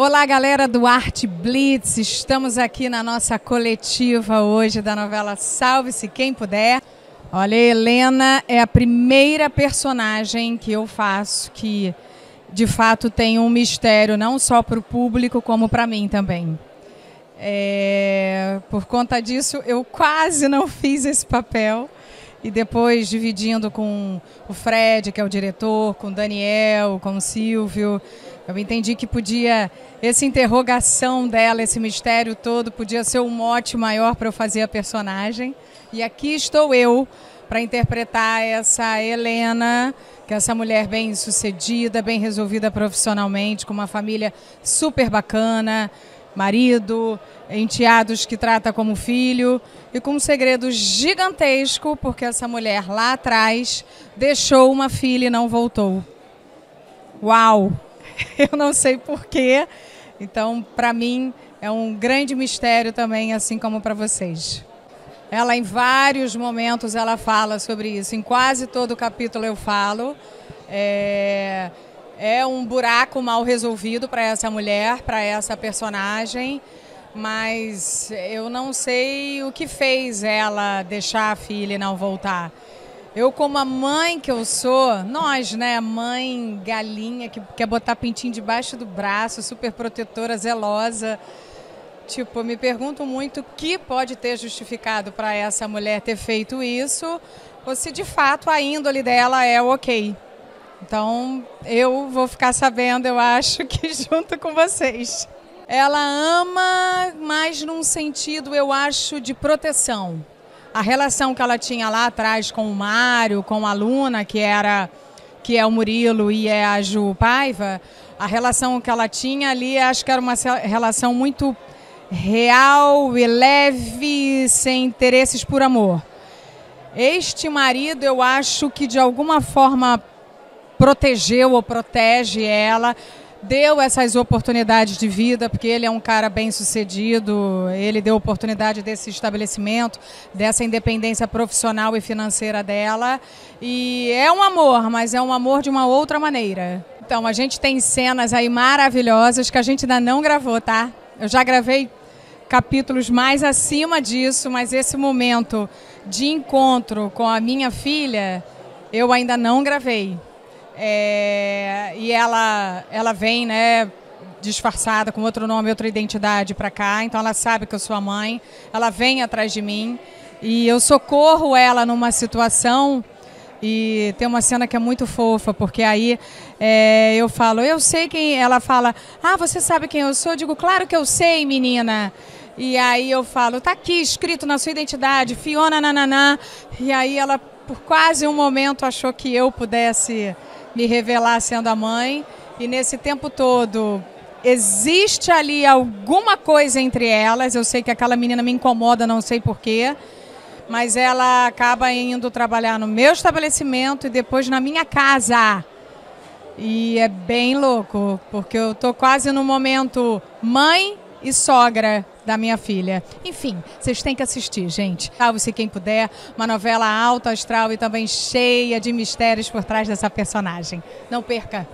Olá, galera do Arte Blitz. Estamos aqui na nossa coletiva hoje da novela Salve-se Quem Puder. Olha, Helena é a primeira personagem que eu faço que de fato tem um mistério não só para o público como para mim também. É, por conta disso, eu quase não fiz esse papel e depois dividindo com o Fred, que é o diretor, com o Daniel, com o Silvio, eu entendi que podia, essa interrogação dela, esse mistério todo, podia ser um mote maior para eu fazer a personagem. E aqui estou eu para interpretar essa Helena, que é essa mulher bem sucedida, bem resolvida profissionalmente, com uma família super bacana, marido, enteados que trata como filho e com um segredo gigantesco, porque essa mulher lá atrás deixou uma filha e não voltou. Uau! eu não sei porquê. Então, para mim, é um grande mistério também, assim como para vocês. Ela, em vários momentos, ela fala sobre isso. Em quase todo o capítulo eu falo. É, é um buraco mal resolvido para essa mulher, para essa personagem. Mas eu não sei o que fez ela deixar a filha e não voltar. Eu, como a mãe que eu sou, nós, né, mãe galinha que quer botar pintinho debaixo do braço, super protetora, zelosa. Tipo, me pergunto muito o que pode ter justificado para essa mulher ter feito isso, ou se de fato a índole dela é ok. Então, eu vou ficar sabendo, eu acho que junto com vocês. Ela ama, mas num sentido, eu acho, de proteção a relação que ela tinha lá atrás com o Mário, com a Luna, que era que é o Murilo e é a Ju Paiva, a relação que ela tinha ali, acho que era uma relação muito real e leve, sem interesses por amor. Este marido, eu acho que de alguma forma protegeu ou protege ela deu essas oportunidades de vida, porque ele é um cara bem sucedido, ele deu oportunidade desse estabelecimento, dessa independência profissional e financeira dela. E é um amor, mas é um amor de uma outra maneira. Então, a gente tem cenas aí maravilhosas que a gente ainda não gravou, tá? Eu já gravei capítulos mais acima disso, mas esse momento de encontro com a minha filha, eu ainda não gravei. É, e ela, ela vem, né, disfarçada com outro nome, outra identidade para cá. Então ela sabe que eu sou a mãe. Ela vem atrás de mim e eu socorro ela numa situação. E tem uma cena que é muito fofa, porque aí é, eu falo, eu sei quem. Ela fala, ah, você sabe quem eu sou? Eu digo, claro que eu sei, menina. E aí eu falo, tá aqui escrito na sua identidade, Fiona Nananá. E aí ela, por quase um momento, achou que eu pudesse me revelar sendo a mãe. E nesse tempo todo, existe ali alguma coisa entre elas. Eu sei que aquela menina me incomoda, não sei porquê. Mas ela acaba indo trabalhar no meu estabelecimento e depois na minha casa. E é bem louco, porque eu tô quase no momento mãe e sogra da minha filha. Enfim, vocês têm que assistir, gente. Salve-se quem puder. Uma novela alta astral e também cheia de mistérios por trás dessa personagem. Não perca.